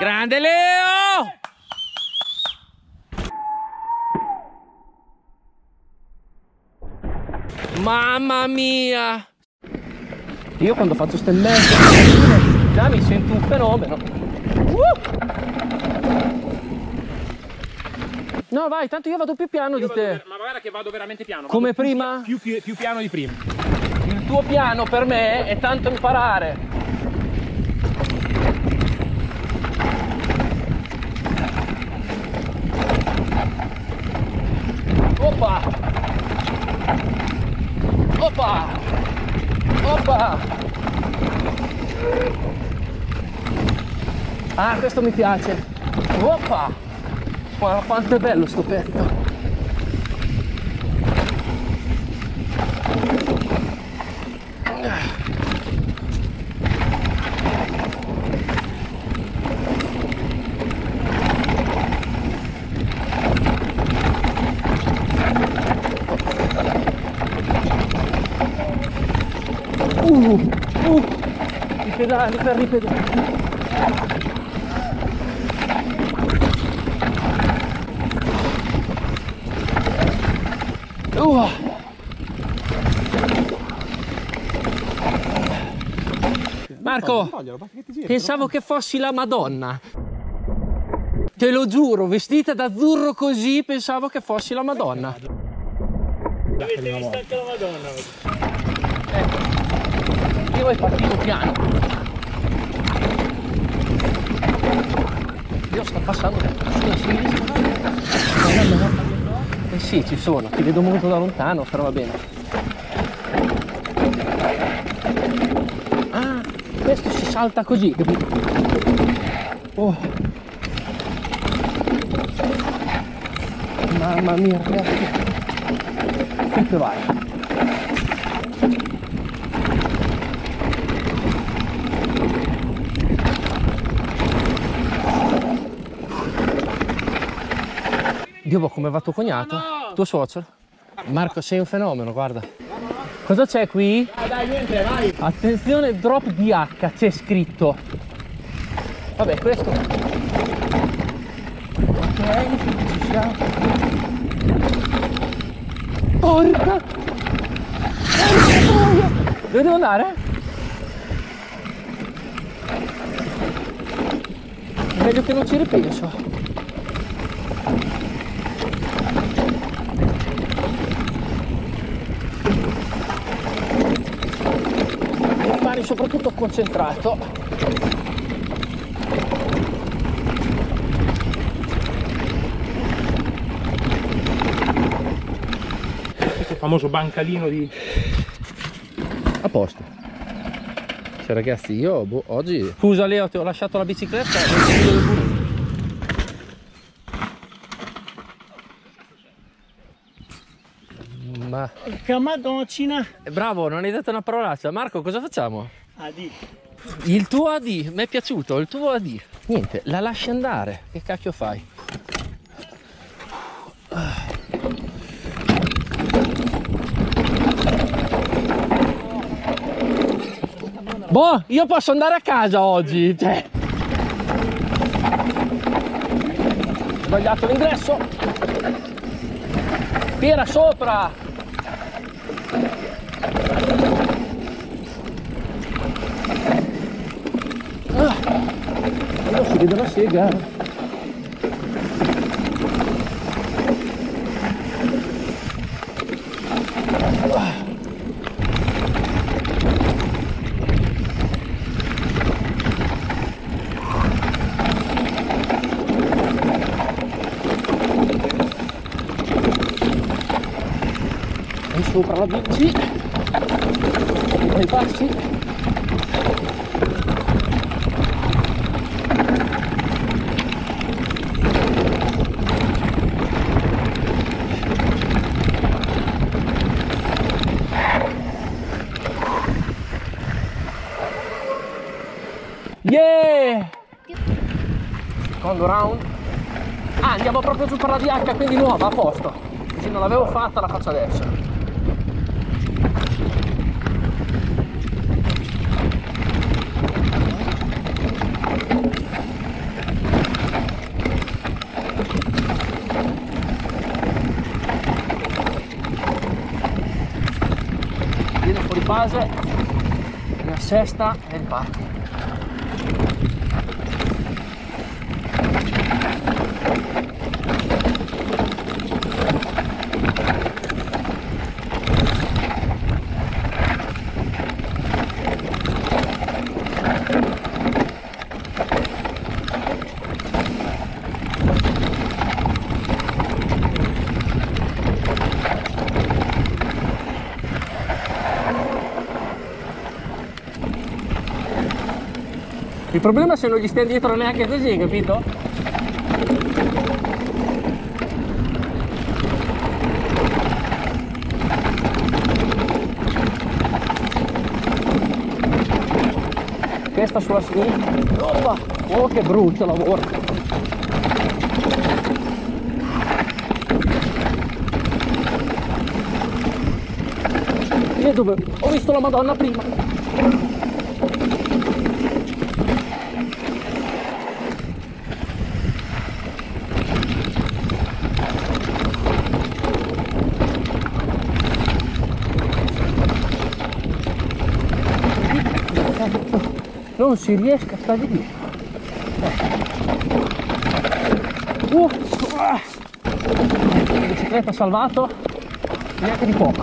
Grande Leo! Mamma mia! Io quando faccio ste già mi sento un fenomeno. Uh! No, vai, tanto io vado più piano Io di te. ver- ma guarda che vado veramente piano. Come più- prima? Più, più- più piano di prima. Il tuo piano per me è tanto imparare. Oppa! Oppa! Oppa! Ah, questo mi piace. Oppa! Guarda quanto è bello sto petto. Uh, uh, i pedali per ripedali. Uh. Marco, pensavo che fossi la Madonna. Te lo giuro, vestita d'azzurro così, pensavo che fossi la Madonna. Avete visto anche la Madonna. Io vai partito piano. Io sto passando sulla sinistra. Sì, ci sono, ti vedo molto da lontano, però va bene. Ah, questo si salta così? Oh. Mamma mia, ragazzi. Che vai. Dio, come va tuo cognato? Tuo suocero? Marco, sei un fenomeno, guarda. Cosa c'è qui? Ah, dai, niente, vai. Attenzione, drop DH, c'è scritto. Vabbè, questo. Ok, ci siamo. Porca! Dove devo andare? Meglio che non ci ripenso. Soprattutto concentrato. Questo famoso bancalino di... A posto. Cioè ragazzi, io boh, oggi... Scusa Leo, ti ho lasciato la bicicletta. Più. Ma Porca eh, bravo, non hai detto una parolaccia. Marco, cosa facciamo? Adi. Il tuo AD, mi è piaciuto, il tuo AD. Niente, la lasci andare. Che cacchio fai? Boh, io posso andare a casa oggi. Cioè. Sbagliato l'ingresso. Tira sopra. Ah, non si vede la sopra la bici. I passi. Secondo round. Ah, andiamo proprio su per la DH, quindi nuova, a posto. Così non l'avevo fatta, la faccio adesso. Base mi assesta e riparti Il problema è se non gli stai dietro neanche così, capito? Questa sulla sinistra. Oppa! Oh che brutto lavoro! Io dove ho visto la Madonna prima. Non si riesca a stare dietro eh. uh, ah. la bicicletta salvato neanche di poco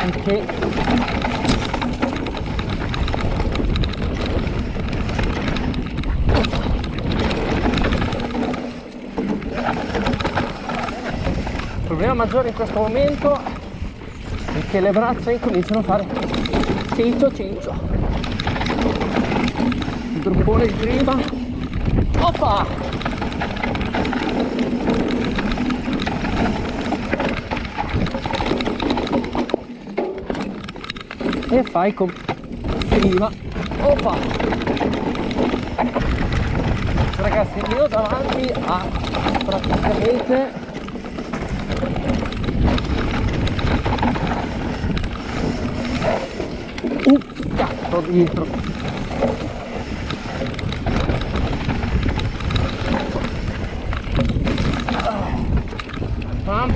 anche il problema maggiore in questo momento è che le braccia incominciano a fare il gruppone di prima. Oppa! E fai con prima. Oppa! Ragazzi io davanti a praticamente sto dietro Pump.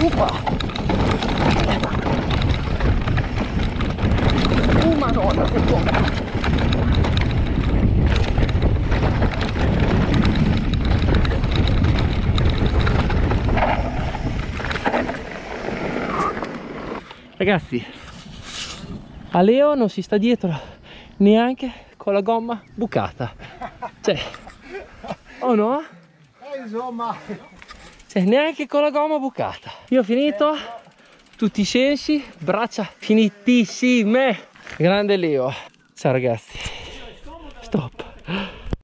Upa! Oh madonna che buono! Ragazzi a Leo non si sta dietro neanche con la gomma bucata. Cioè oh no? Eh, insomma. Cioè neanche con la gomma bucata. Io ho finito tutti i sensi braccia finitissime. Grande Leo. Ciao ragazzi